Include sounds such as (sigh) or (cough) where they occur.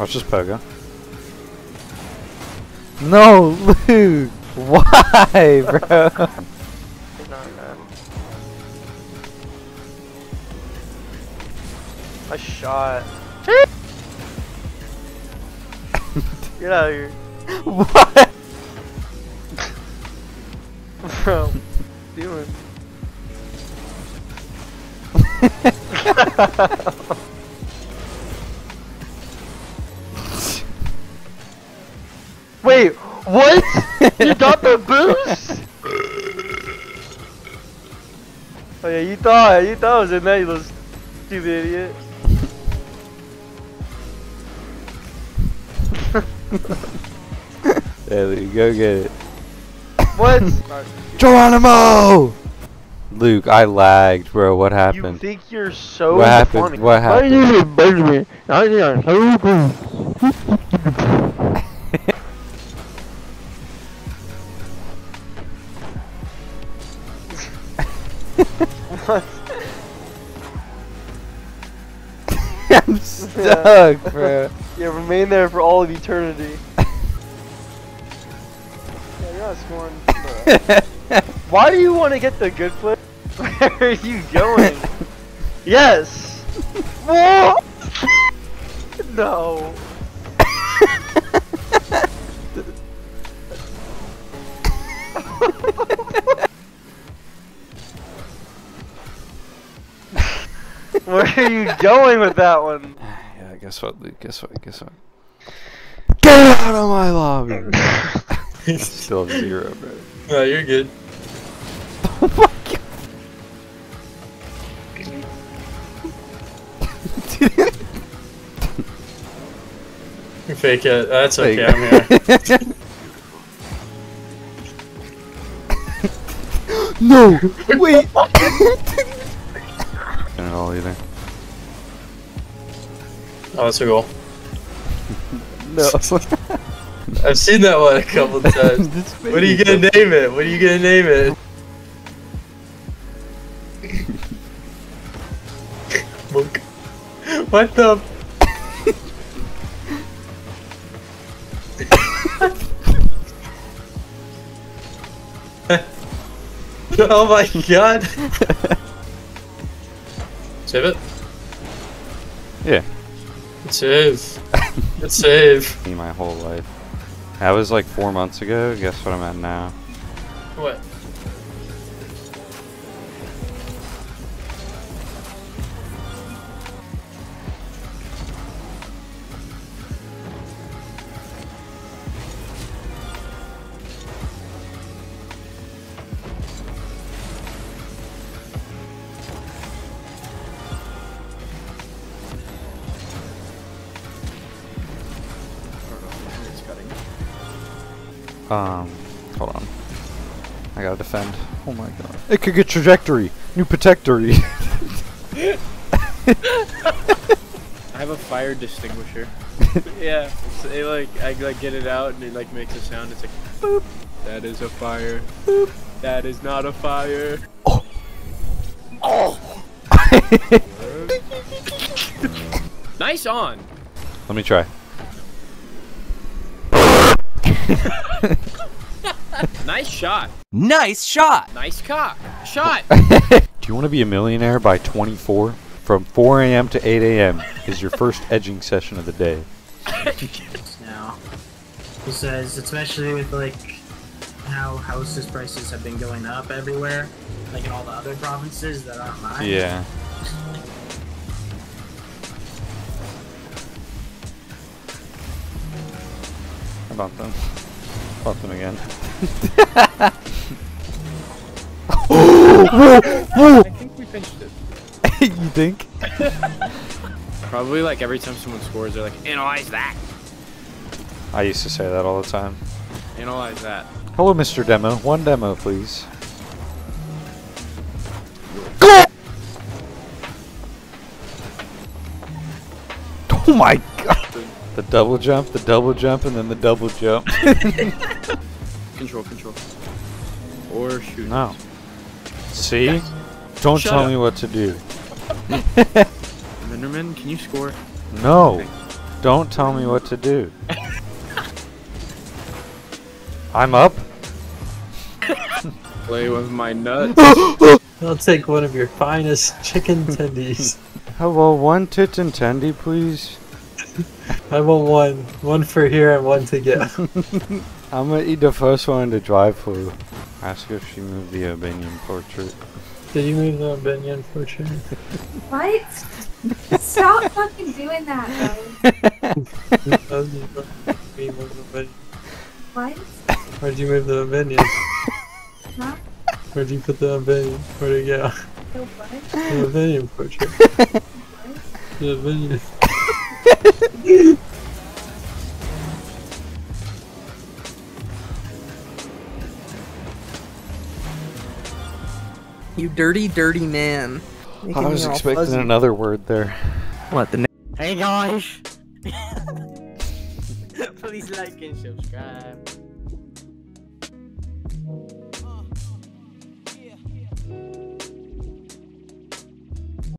Watch this pogo. No, Luke! (laughs) Why, bro? He's. I shot. (laughs) Get out of here. what? Bro, what you doing? (laughs) Oh yeah, you thought, you thought I was in there, you little stupid idiot. Yeah, Luke, go get it. What? Geronimo! Luke, I lagged, bro. What happened? you happened? think you're so What happened? funny. What Why happened? you embarrass (laughs) I'm stuck, bro. Yeah, remain there for all of eternity. (laughs) yeah, you're not scoring. bro. (laughs) Why do you want to get the good flip? Where are you going? yes. Whoa. no. Where are you going with that one? (sighs) yeah, guess what, Luke? Guess what? Guess what? Get out of my lobby! (laughs) He's still have zero, bro. No, you're good. (laughs) Oh my god. You fake it. That's Fake. okay. I'm here. (laughs) no! Wait! At all either. Oh, that's a goal. (laughs) No. (laughs) I've seen that one a couple (laughs) times. What are you gonna name it? What are you gonna name it? Monk. What the? oh my god! Save it. Yeah. Save. Good save. Me my whole life. That was like four months ago. Guess what I'm at now? What? Um, hold on. I gotta defend. Oh my god. It could get trajectory. New protectory. (laughs) I have a fire distinguisher. (laughs) yeah, it's, it like I like get it out and it like makes a sound. It's like boop. That is a fire. Boop. That is not a fire. Oh. (laughs) Nice on. Let me try. (laughs) Nice shot. Nice shot! Nice cock. Shot. (laughs) Do you want to be a millionaire by 24? From 4 a.m. to 8 a.m. is your first edging session of the day. now. Because especially with like how houses prices have been going up everywhere, like in all the other provinces that aren't mine. Yeah. How about them? About them again. I think we finished it. you think? Probably like every time someone scores, they're like, analyze that. I used to say that all the time. Analyze that. Hello, Mr. Demo. One demo, please. Oh my god! The double jump, the double jump, and then the double jump. (laughs) Control, control. Or shoot. no. See? Don't Shut tell up. me what to do. (laughs) Minderman, can you score? No. Don't tell me what to do. (laughs) I'm up. Play with my nuts. I'll take one of your finest chicken tendies. Hello, one tit and tendy, please. I want one. One for here and one to get. (laughs) I'm gonna eat the first one in the drive-thru. Ask her if she moved the Albanian portrait. Did you move the Benyon portrait? (laughs) What? Stop fucking doing that, though. What? Where'd you move the Benyon? Huh? Where'd you put the Benyon? Where'd it go? The what? The Benyon portrait. The Benyon. You dirty, dirty man. Making I was all expecting fuzzy. another word there. What the? Hey guys! (laughs) Please like and subscribe.